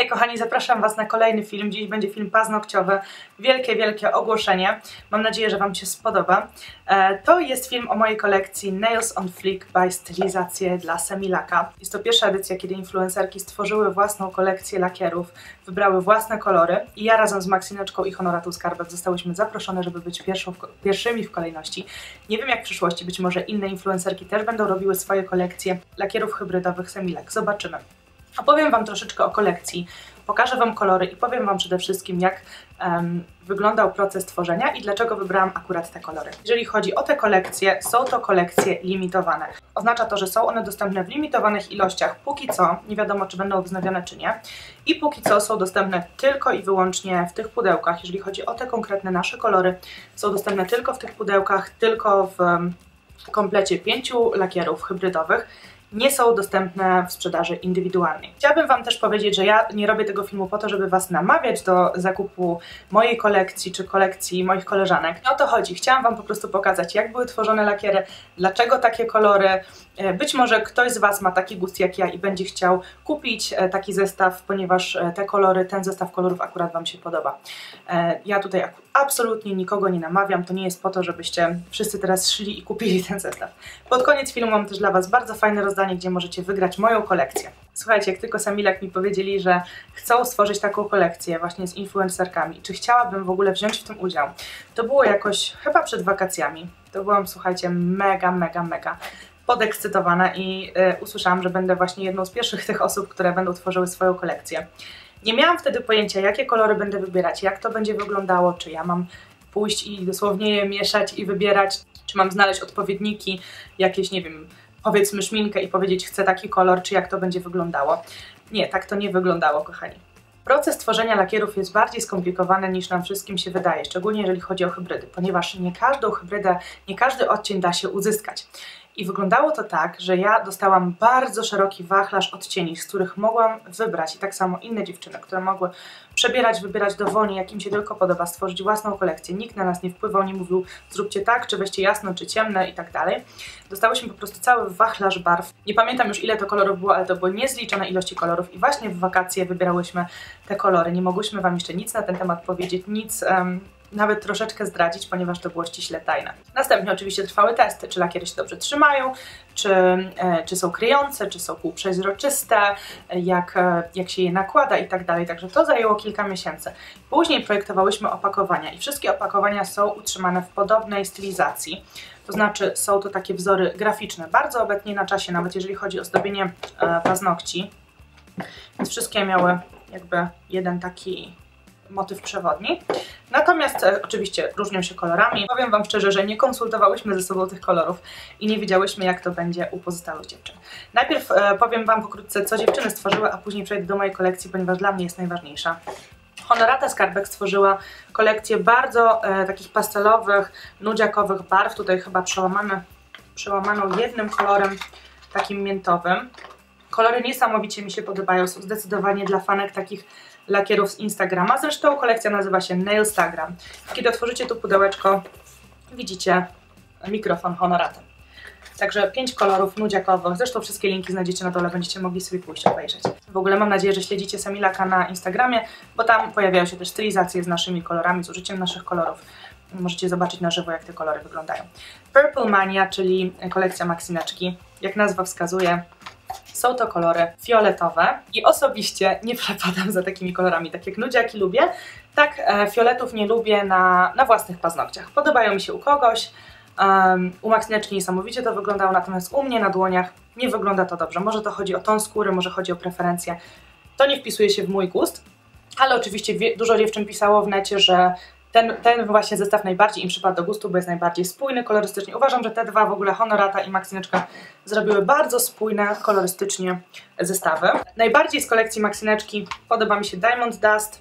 Hej kochani, zapraszam Was na kolejny film. Dziś będzie film paznokciowy. Wielkie, wielkie ogłoszenie. Mam nadzieję, że Wam się spodoba. E, to jest film o mojej kolekcji Nails on Flick by Stylizacje dla Semilaka. Jest to pierwsza edycja, kiedy influencerki stworzyły własną kolekcję lakierów, wybrały własne kolory i ja razem z Maksineczką i Honoratą Skarbek zostałyśmy zaproszone, żeby być pierwszą, pierwszymi w kolejności. Nie wiem jak w przyszłości, być może inne influencerki też będą robiły swoje kolekcje lakierów hybrydowych Semilak. Zobaczymy. Opowiem Wam troszeczkę o kolekcji, pokażę Wam kolory i powiem Wam przede wszystkim, jak um, wyglądał proces tworzenia i dlaczego wybrałam akurat te kolory. Jeżeli chodzi o te kolekcje, są to kolekcje limitowane. Oznacza to, że są one dostępne w limitowanych ilościach póki co, nie wiadomo czy będą wznawiane czy nie, i póki co są dostępne tylko i wyłącznie w tych pudełkach. Jeżeli chodzi o te konkretne nasze kolory, są dostępne tylko w tych pudełkach, tylko w komplecie pięciu lakierów hybrydowych nie są dostępne w sprzedaży indywidualnej. Chciałabym Wam też powiedzieć, że ja nie robię tego filmu po to, żeby Was namawiać do zakupu mojej kolekcji czy kolekcji moich koleżanek. Nie o to chodzi. Chciałam Wam po prostu pokazać, jak były tworzone lakiery, dlaczego takie kolory. E, być może ktoś z Was ma taki gust jak ja i będzie chciał kupić e, taki zestaw, ponieważ e, te kolory, ten zestaw kolorów akurat Wam się podoba. Ja tutaj absolutnie nikogo nie namawiam, to nie jest po to, żebyście wszyscy teraz szli i kupili ten zestaw. Pod koniec filmu mam też dla Was bardzo fajne rozdanie, gdzie możecie wygrać moją kolekcję. Słuchajcie, jak tylko Samilek mi powiedzieli, że chcą stworzyć taką kolekcję właśnie z influencerkami, czy chciałabym w ogóle wziąć w tym udział, to było jakoś chyba przed wakacjami. To byłam, słuchajcie, mega, mega, mega podekscytowana i y, usłyszałam, że będę właśnie jedną z pierwszych tych osób, które będą tworzyły swoją kolekcję. Nie miałam wtedy pojęcia, jakie kolory będę wybierać, jak to będzie wyglądało, czy ja mam pójść i dosłownie je mieszać i wybierać, czy mam znaleźć odpowiedniki, jakieś, nie wiem, powiedzmy szminkę i powiedzieć chcę taki kolor, czy jak to będzie wyglądało. Nie, tak to nie wyglądało, kochani. Proces tworzenia lakierów jest bardziej skomplikowany niż nam wszystkim się wydaje, szczególnie jeżeli chodzi o hybrydy, ponieważ nie każdą hybrydę, nie każdy odcień da się uzyskać. I wyglądało to tak, że ja dostałam bardzo szeroki wachlarz odcieni, z których mogłam wybrać i tak samo inne dziewczyny, które mogły przebierać, wybierać dowolnie, jak im się tylko podoba, stworzyć własną kolekcję. Nikt na nas nie wpływał, nie mówił zróbcie tak, czy weźcie jasno, czy ciemne i tak dalej. Dostałyśmy po prostu cały wachlarz barw. Nie pamiętam już ile to kolorów było, ale to były niezliczone ilości kolorów i właśnie w wakacje wybierałyśmy te kolory. Nie mogłyśmy Wam jeszcze nic na ten temat powiedzieć, nic... Um, nawet troszeczkę zdradzić, ponieważ to było ściśle tajne. Następnie oczywiście trwały testy, czy lakiery się dobrze trzymają, czy, e, czy są kryjące, czy są półprzeźroczyste, jak, e, jak się je nakłada i tak dalej. Także to zajęło kilka miesięcy. Później projektowałyśmy opakowania i wszystkie opakowania są utrzymane w podobnej stylizacji. To znaczy są to takie wzory graficzne, bardzo obecnie na czasie, nawet jeżeli chodzi o zdobienie e, paznokci. Więc wszystkie miały jakby jeden taki motyw przewodni. Natomiast e, oczywiście różnią się kolorami. Powiem Wam szczerze, że nie konsultowałyśmy ze sobą tych kolorów i nie wiedziałyśmy jak to będzie u pozostałych dziewczyn. Najpierw e, powiem Wam pokrótce co dziewczyny stworzyły, a później przejdę do mojej kolekcji, ponieważ dla mnie jest najważniejsza. Honorata Skarbek stworzyła kolekcję bardzo e, takich pastelowych, nudziakowych barw. Tutaj chyba przełamane, przełamaną jednym kolorem takim miętowym. Kolory niesamowicie mi się podobają, są zdecydowanie dla fanek takich lakierów z Instagrama. Zresztą kolekcja nazywa się Nailstagram. Kiedy otworzycie tu pudełeczko, widzicie mikrofon honoratem. Także pięć kolorów nudziakowych. Zresztą wszystkie linki znajdziecie na dole, będziecie mogli sobie pójść obejrzeć. W ogóle mam nadzieję, że śledzicie Samilaka na Instagramie, bo tam pojawiają się też stylizacje z naszymi kolorami, z użyciem naszych kolorów. Możecie zobaczyć na żywo, jak te kolory wyglądają. Purple Mania, czyli kolekcja Maksineczki. Jak nazwa wskazuje, są to kolory fioletowe i osobiście nie przepadam za takimi kolorami. Tak jak nudziaki lubię, tak e, fioletów nie lubię na, na własnych paznokciach. Podobają mi się u kogoś, um, u Maxineczki niesamowicie to wyglądało, natomiast u mnie na dłoniach nie wygląda to dobrze. Może to chodzi o ton skóry, może chodzi o preferencje. To nie wpisuje się w mój gust, ale oczywiście dużo dziewczyn pisało w necie, że ten, ten właśnie zestaw najbardziej im przypadł do gustu, bo jest najbardziej spójny kolorystycznie. Uważam, że te dwa w ogóle, Honorata i Maxineczka, zrobiły bardzo spójne kolorystycznie zestawy. Najbardziej z kolekcji Maxineczki podoba mi się Diamond Dust,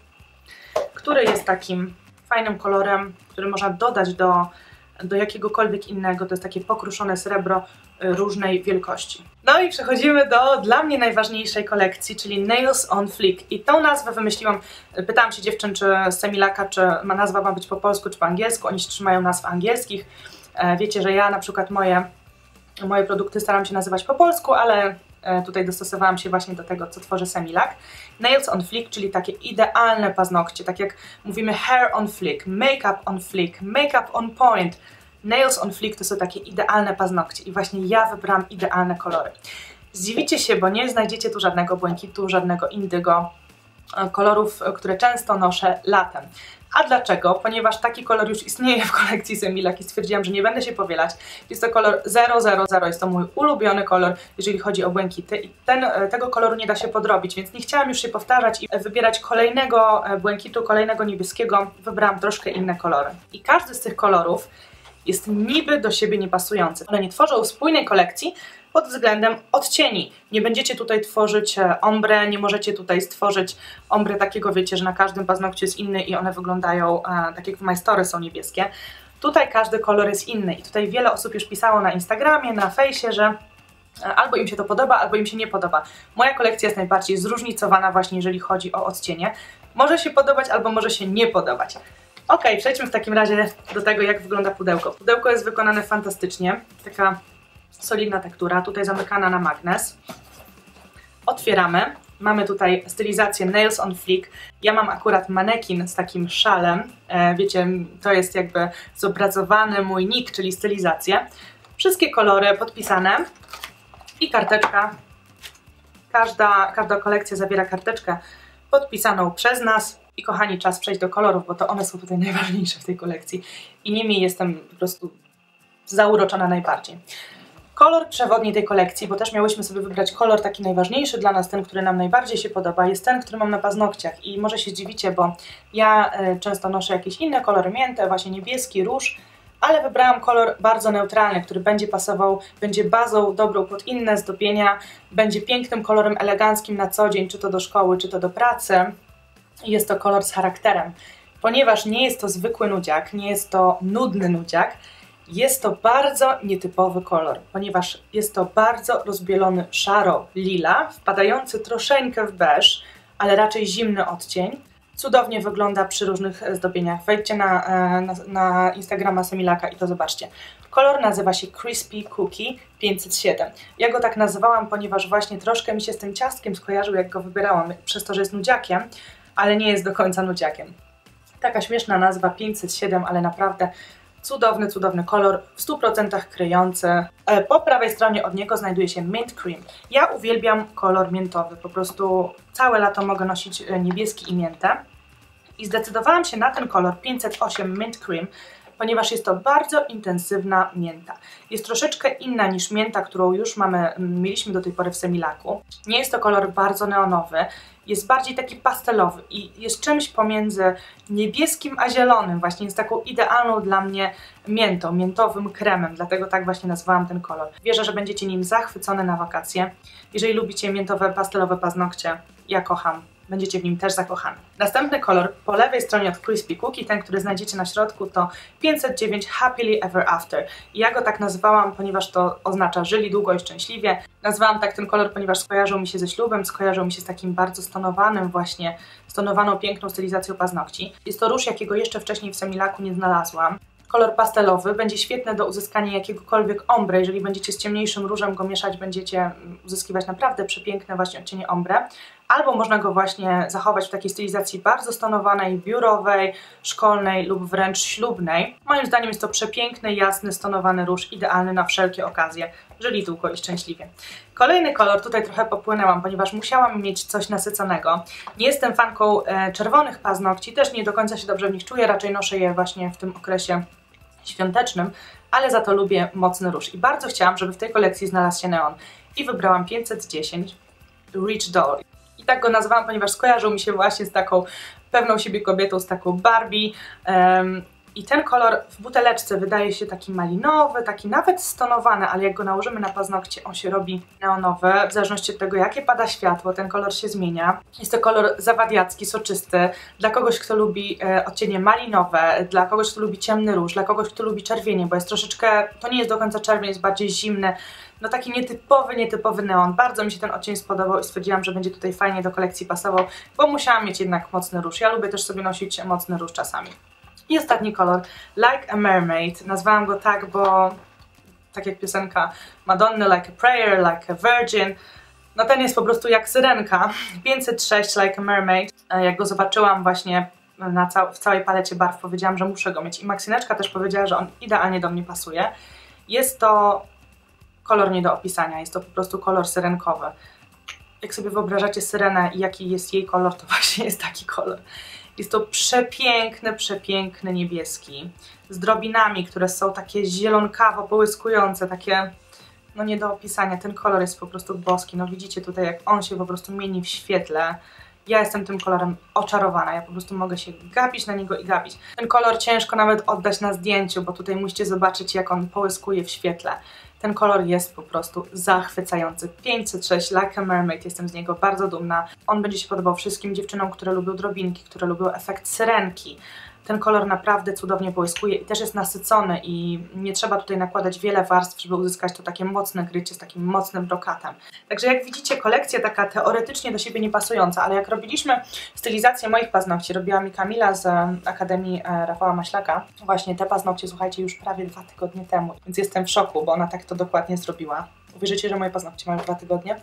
który jest takim fajnym kolorem, który można dodać do do jakiegokolwiek innego. To jest takie pokruszone srebro różnej wielkości. No i przechodzimy do dla mnie najważniejszej kolekcji, czyli Nails on Flick. I tą nazwę wymyśliłam, pytałam się dziewczyn, czy Semilaka, czy ma nazwa ma być po polsku, czy po angielsku. Oni się trzymają nazw angielskich. E, wiecie, że ja na przykład moje, moje produkty staram się nazywać po polsku, ale E, tutaj dostosowałam się właśnie do tego, co tworzy Semilak. Nails on flick, czyli takie idealne paznokcie, tak jak mówimy hair on flick, make-up on flick, make-up on point. Nails on flick to są takie idealne paznokcie i właśnie ja wybrałam idealne kolory. Zdziwicie się, bo nie znajdziecie tu żadnego błękitu, żadnego indygo, e, kolorów, e, które często noszę latem. A dlaczego? Ponieważ taki kolor już istnieje w kolekcji Semilak i stwierdziłam, że nie będę się powielać. Jest to kolor 000, jest to mój ulubiony kolor, jeżeli chodzi o błękity i ten, e, tego koloru nie da się podrobić, więc nie chciałam już się powtarzać i wybierać kolejnego błękitu, kolejnego niebieskiego. Wybrałam troszkę inne kolory. I każdy z tych kolorów jest niby do siebie niepasujący. One nie tworzą spójnej kolekcji, pod względem odcieni. Nie będziecie tutaj tworzyć e, ombre, nie możecie tutaj stworzyć ombre takiego, wiecie, że na każdym paznokciu jest inny i one wyglądają e, tak jak w Majstory są niebieskie. Tutaj każdy kolor jest inny i tutaj wiele osób już pisało na Instagramie, na fejsie, że e, albo im się to podoba, albo im się nie podoba. Moja kolekcja jest najbardziej zróżnicowana właśnie jeżeli chodzi o odcienie. Może się podobać, albo może się nie podobać. Ok, przejdźmy w takim razie do tego, jak wygląda pudełko. Pudełko jest wykonane fantastycznie. Taka solidna tektura, tutaj zamykana na magnes. Otwieramy. Mamy tutaj stylizację Nails on Flick. Ja mam akurat manekin z takim szalem. E, wiecie, to jest jakby zobrazowany mój nick, czyli stylizację. Wszystkie kolory podpisane i karteczka. Każda, każda kolekcja zawiera karteczkę podpisaną przez nas. I kochani, czas przejść do kolorów, bo to one są tutaj najważniejsze w tej kolekcji. I nimi jestem po prostu zauroczona najbardziej. Kolor przewodni tej kolekcji, bo też miałyśmy sobie wybrać kolor taki najważniejszy dla nas, ten, który nam najbardziej się podoba, jest ten, który mam na paznokciach i może się zdziwicie, bo ja y, często noszę jakieś inne kolory mięte, właśnie niebieski, róż, ale wybrałam kolor bardzo neutralny, który będzie pasował, będzie bazą dobrą pod inne zdobienia, będzie pięknym kolorem eleganckim na co dzień, czy to do szkoły, czy to do pracy. Jest to kolor z charakterem. Ponieważ nie jest to zwykły nudziak, nie jest to nudny nudziak, jest to bardzo nietypowy kolor, ponieważ jest to bardzo rozbielony szaro-lila, wpadający troszeczkę w beż, ale raczej zimny odcień. Cudownie wygląda przy różnych zdobieniach. Wejdźcie na, e, na, na Instagrama Semilaka i to zobaczcie. Kolor nazywa się Crispy Cookie 507. Ja go tak nazywałam, ponieważ właśnie troszkę mi się z tym ciastkiem skojarzył, jak go wybierałam, przez to, że jest nudziakiem, ale nie jest do końca nudziakiem. Taka śmieszna nazwa 507, ale naprawdę Cudowny, cudowny kolor, w 100% kryjący. E, po prawej stronie od niego znajduje się Mint Cream. Ja uwielbiam kolor miętowy, po prostu całe lato mogę nosić e, niebieski i miętę. I zdecydowałam się na ten kolor 508 Mint Cream, ponieważ jest to bardzo intensywna mięta. Jest troszeczkę inna niż mięta, którą już mamy, mieliśmy do tej pory w Semilaku. Nie jest to kolor bardzo neonowy, jest bardziej taki pastelowy i jest czymś pomiędzy niebieskim a zielonym, właśnie jest taką idealną dla mnie miętą, miętowym kremem, dlatego tak właśnie nazwałam ten kolor. Wierzę, że będziecie nim zachwycone na wakacje. Jeżeli lubicie miętowe, pastelowe paznokcie, ja kocham będziecie w nim też zakochani. Następny kolor po lewej stronie od Crispy Cookie, ten, który znajdziecie na środku, to 509 Happily Ever After. Ja go tak nazwałam, ponieważ to oznacza żyli długo i szczęśliwie. Nazwałam tak ten kolor, ponieważ skojarzył mi się ze ślubem, skojarzył mi się z takim bardzo stonowanym właśnie, stonowaną piękną stylizacją paznokci. Jest to róż, jakiego jeszcze wcześniej w Semilaku nie znalazłam. Kolor pastelowy będzie świetny do uzyskania jakiegokolwiek ombre. Jeżeli będziecie z ciemniejszym różem go mieszać, będziecie uzyskiwać naprawdę przepiękne właśnie odcienie ombre. Albo można go właśnie zachować w takiej stylizacji bardzo stonowanej, biurowej, szkolnej lub wręcz ślubnej. Moim zdaniem jest to przepiękny, jasny, stonowany róż, idealny na wszelkie okazje. Żyli długo i szczęśliwie. Kolejny kolor, tutaj trochę popłynęłam, ponieważ musiałam mieć coś nasyconego. Nie jestem fanką e, czerwonych paznokci, też nie do końca się dobrze w nich czuję, raczej noszę je właśnie w tym okresie świątecznym, ale za to lubię mocny róż i bardzo chciałam, żeby w tej kolekcji znalazł się neon i wybrałam 510 Rich Doll. Tak go nazwałam, ponieważ skojarzył mi się właśnie z taką pewną siebie kobietą, z taką Barbie. Um, i ten kolor w buteleczce wydaje się taki malinowy, taki nawet stonowany, ale jak go nałożymy na paznokcie, on się robi neonowy. W zależności od tego, jakie pada światło, ten kolor się zmienia. Jest to kolor zawadiacki, soczysty. Dla kogoś, kto lubi e, odcienie malinowe, dla kogoś, kto lubi ciemny róż, dla kogoś, kto lubi czerwienie, bo jest troszeczkę, to nie jest do końca czerwień, jest bardziej zimny. No taki nietypowy, nietypowy neon. Bardzo mi się ten odcień spodobał i stwierdziłam, że będzie tutaj fajnie do kolekcji pasował, bo musiałam mieć jednak mocny róż. Ja lubię też sobie nosić mocny róż czasami. I ostatni kolor, Like a Mermaid. Nazwałam go tak, bo tak jak piosenka Madonna, Like a Prayer, Like a Virgin. No ten jest po prostu jak syrenka. 506 Like a Mermaid. E, jak go zobaczyłam właśnie cał w całej palecie barw, powiedziałam, że muszę go mieć. I Maksyneczka też powiedziała, że on idealnie do mnie pasuje. Jest to kolor nie do opisania, jest to po prostu kolor syrenkowy. Jak sobie wyobrażacie syrenę i jaki jest jej kolor, to właśnie jest taki kolor. Jest to przepiękny, przepiękny niebieski z drobinami, które są takie zielonkawo połyskujące, takie no nie do opisania. Ten kolor jest po prostu boski. No widzicie tutaj, jak on się po prostu mieni w świetle. Ja jestem tym kolorem oczarowana, ja po prostu mogę się gapić na niego i gapić. Ten kolor ciężko nawet oddać na zdjęciu, bo tutaj musicie zobaczyć, jak on połyskuje w świetle. Ten kolor jest po prostu zachwycający. 506 Like Mermaid, jestem z niego bardzo dumna. On będzie się podobał wszystkim dziewczynom, które lubią drobinki, które lubią efekt syrenki. Ten kolor naprawdę cudownie błyskuje i też jest nasycony i nie trzeba tutaj nakładać wiele warstw, żeby uzyskać to takie mocne grycie z takim mocnym brokatem. Także jak widzicie, kolekcja taka teoretycznie do siebie nie pasująca, ale jak robiliśmy stylizację moich paznokci, robiła mi Kamila z Akademii e, Rafała Maślaka, właśnie te paznokcie, słuchajcie, już prawie dwa tygodnie temu, więc jestem w szoku, bo ona tak to dokładnie zrobiła. Uwierzycie, że moje paznokcie mają dwa tygodnie.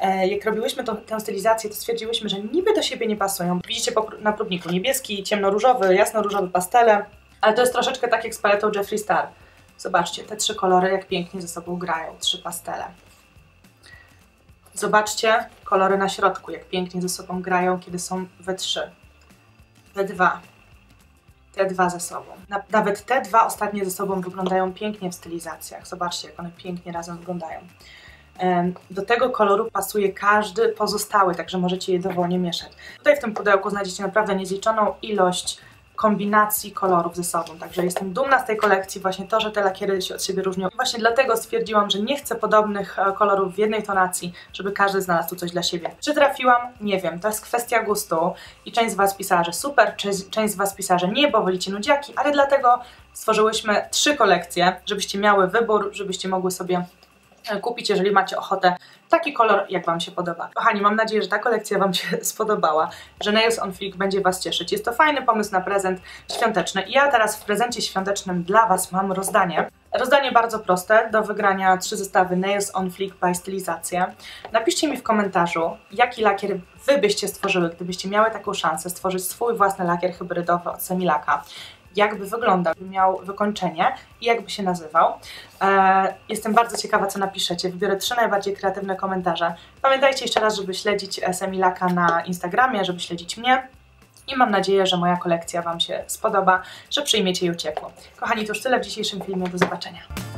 E, jak robiłyśmy to, tę stylizację, to stwierdziłyśmy, że niby do siebie nie pasują. Widzicie na próbniku niebieski, ciemnoróżowy, jasnoróżowy pastele, ale to jest troszeczkę tak jak z paletą Jeffree Star. Zobaczcie, te trzy kolory jak pięknie ze sobą grają, trzy pastele. Zobaczcie kolory na środku, jak pięknie ze sobą grają, kiedy są we trzy, we dwa, te dwa ze sobą. Nawet te dwa ostatnie ze sobą wyglądają pięknie w stylizacjach. Zobaczcie, jak one pięknie razem wyglądają. Do tego koloru pasuje każdy pozostały, także możecie je dowolnie mieszać. Tutaj w tym pudełku znajdziecie naprawdę niezliczoną ilość kombinacji kolorów ze sobą. Także jestem dumna z tej kolekcji, właśnie to, że te lakiery się od siebie różnią. I właśnie dlatego stwierdziłam, że nie chcę podobnych e, kolorów w jednej tonacji, żeby każdy znalazł tu coś dla siebie. Czy trafiłam? Nie wiem, to jest kwestia gustu i część z Was pisała, że super, część z Was pisała, że nie, bo wolicie nudziaki, ale dlatego stworzyłyśmy trzy kolekcje, żebyście miały wybór, żebyście mogły sobie e, kupić, jeżeli macie ochotę taki kolor, jak Wam się podoba. Kochani, mam nadzieję, że ta kolekcja Wam się spodobała, że Nails on Fleek będzie Was cieszyć. Jest to fajny pomysł na prezent świąteczny i ja teraz w prezencie świątecznym dla Was mam rozdanie. Rozdanie bardzo proste, do wygrania trzy zestawy Nails on Fleek by Stylizacja. Napiszcie mi w komentarzu, jaki lakier Wy byście stworzyły, gdybyście miały taką szansę stworzyć swój własny lakier hybrydowy od Semilaka jakby wyglądał, miał wykończenie i jakby się nazywał. E, jestem bardzo ciekawa, co napiszecie. Wybiorę trzy najbardziej kreatywne komentarze. Pamiętajcie jeszcze raz, żeby śledzić Semilaka na Instagramie, żeby śledzić mnie. I mam nadzieję, że moja kolekcja Wam się spodoba, że przyjmiecie ją ciepło. Kochani, to już tyle w dzisiejszym filmie. Do zobaczenia.